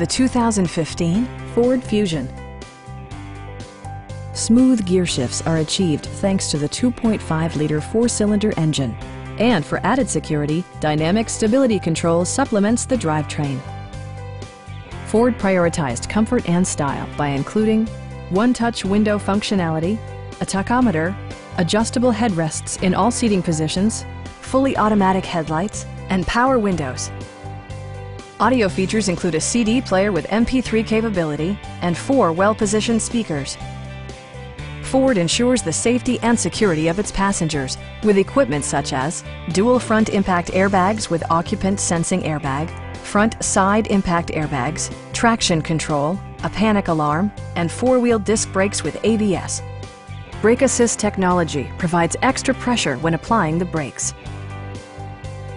the 2015 Ford Fusion. Smooth gear shifts are achieved thanks to the 2.5-liter four-cylinder engine. And for added security, Dynamic Stability Control supplements the drivetrain. Ford prioritized comfort and style by including one-touch window functionality, a tachometer, adjustable headrests in all seating positions, fully automatic headlights, and power windows. Audio features include a CD player with MP3 capability and four well-positioned speakers. Ford ensures the safety and security of its passengers with equipment such as dual front impact airbags with occupant sensing airbag, front side impact airbags, traction control, a panic alarm, and four-wheel disc brakes with ABS. Brake Assist technology provides extra pressure when applying the brakes.